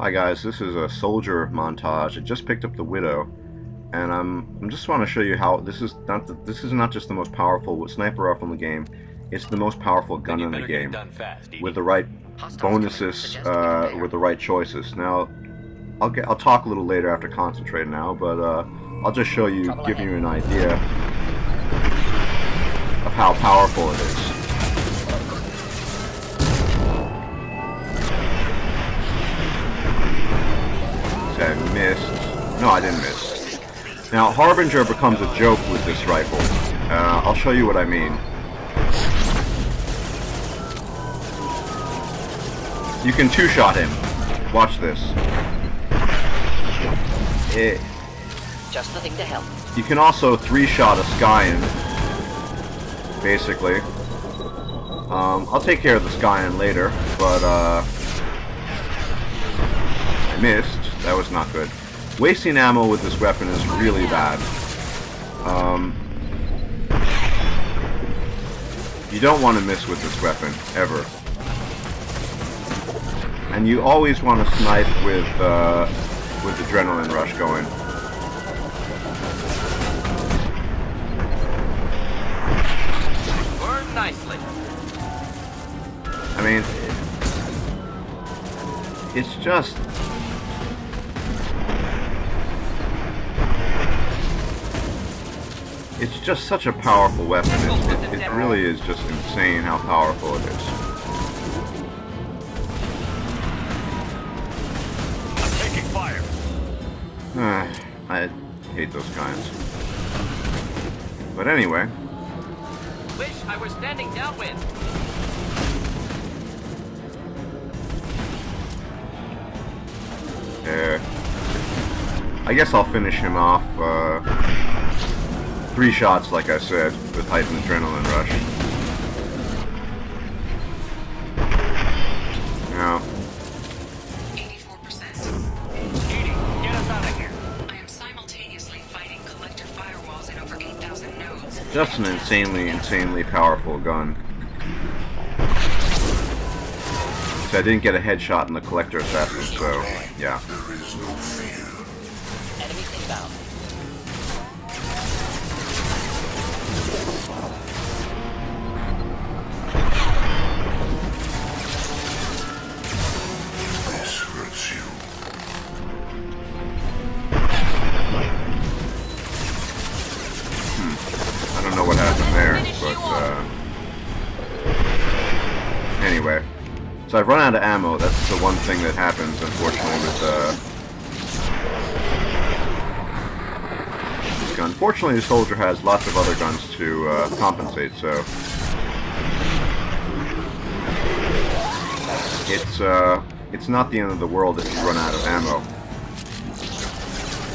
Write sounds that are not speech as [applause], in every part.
Hi guys, this is a soldier montage. I just picked up the Widow, and I'm I'm just want to show you how this is not the, this is not just the most powerful sniper rifle in the game. It's the most powerful gun in the game fast, with the right bonuses, uh, with the right choices. Now, I'll get I'll talk a little later after concentrate now, but uh, I'll just show you, Trouble give ahead. you an idea of how powerful it is. No, I didn't miss. Now, Harbinger becomes a joke with this rifle. Uh, I'll show you what I mean. You can two-shot him. Watch this. It, Just the thing to help. you can also three-shot a Scion, basically. Um, I'll take care of the Scion later, but uh, I missed. That was not good. Wasting ammo with this weapon is really bad. Um, you don't want to miss with this weapon, ever. And you always want to snipe with, uh, with Adrenaline Rush going. Burn nicely. I mean, it's just. Just such a powerful weapon. It, it, it really is just insane how powerful it is. I'm taking fire. I hate those kinds. But anyway, Wish I were standing downwind. uh, I guess I'll finish him off. Uh, three shots, like I said, with heightened adrenaline rush. Now, 84%. EDI, get us out of here. I am simultaneously fighting collector firewalls in over 8,000 nodes. just an insanely, insanely powerful gun. So I didn't get a headshot in the collector assassin, so yeah. Enemies inbound. So I've run out of ammo. That's the one thing that happens, unfortunately, with uh, this gun. Fortunately, the soldier has lots of other guns to uh, compensate, so it's uh, it's not the end of the world if you run out of ammo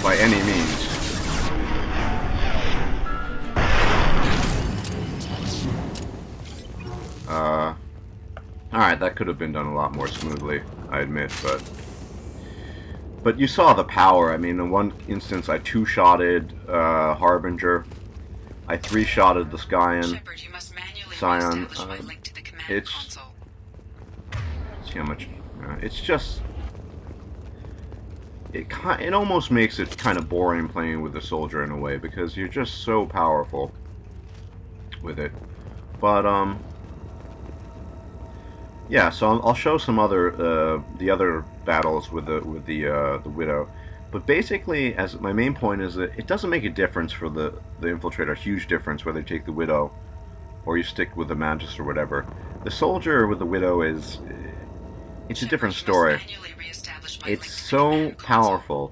by any means. Uh, alright, that could have been done a lot more smoothly, I admit, but... But you saw the power. I mean, in one instance, I two-shotted uh, Harbinger. I three-shotted the Scion. Shepard, you must manually Scion, uh, link to the it's- console. See how much... Uh, it's just... It, it almost makes it kind of boring playing with the soldier in a way, because you're just so powerful with it. But, um... Yeah, so I'll, I'll show some other, uh, the other battles with the, with the, uh, the Widow. But basically, as my main point is that it doesn't make a difference for the, the Infiltrator, a huge difference whether you take the Widow or you stick with the Mantis or whatever. The Soldier with the Widow is... It's a different story. manually reestablish my It's link to the so powerful,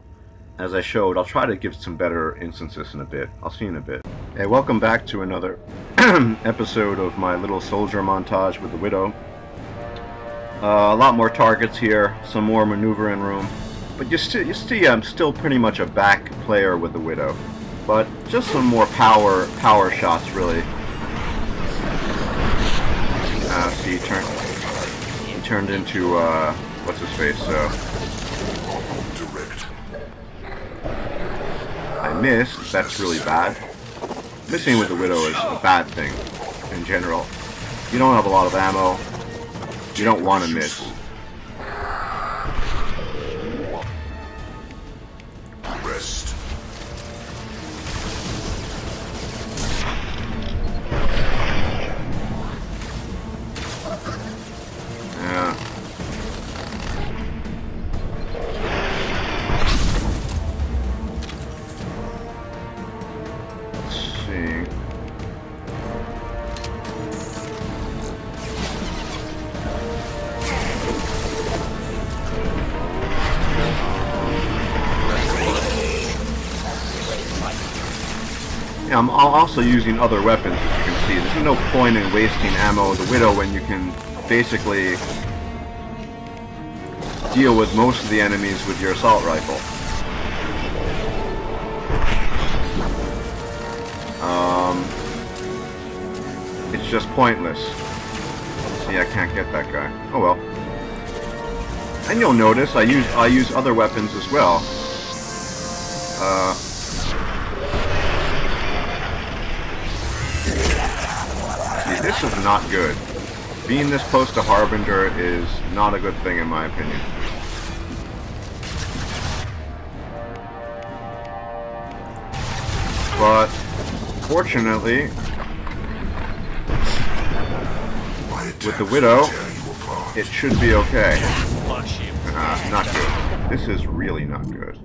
as I showed. I'll try to give some better instances in a bit. I'll see you in a bit. Hey, welcome back to another [clears throat] episode of my little soldier montage with the Widow. Uh, a lot more targets here, some more maneuvering room. But you, you see I'm still pretty much a back player with the Widow. But just some more power power shots, really. Uh, see, he turned, he turned into, uh, what's his face, so... I missed, that's really bad. Missing with the Widow is a bad thing, in general. You don't have a lot of ammo, you don't want to miss. Yeah. Let's see. I'm also using other weapons, as you can see. There's no point in wasting ammo the Widow when you can basically deal with most of the enemies with your assault rifle. Um, it's just pointless. See, I can't get that guy. Oh well. And you'll notice I use I use other weapons as well. Uh, this is not good. Being this close to Harbinger is not a good thing in my opinion. But fortunately, with the Widow, it should be okay. Uh, not good. This is really not good.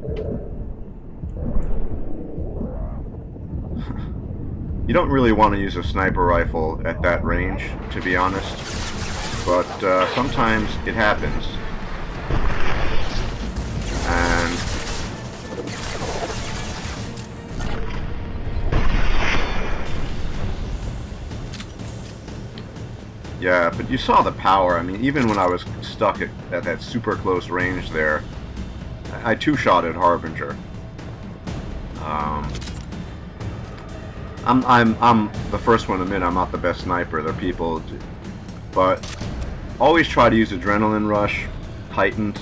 [laughs] You don't really want to use a sniper rifle at that range, to be honest. But uh, sometimes it happens. And Yeah, but you saw the power. I mean, even when I was stuck at, at that super close range there, I two-shot at Harbinger. Um, I'm, I'm, I'm the first one to admit I'm not the best sniper. There are people, but always try to use adrenaline rush, heightened,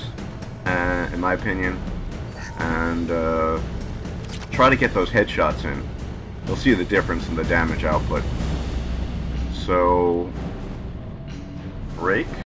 uh, in my opinion, and uh, try to get those headshots in. You'll see the difference in the damage output. So, break.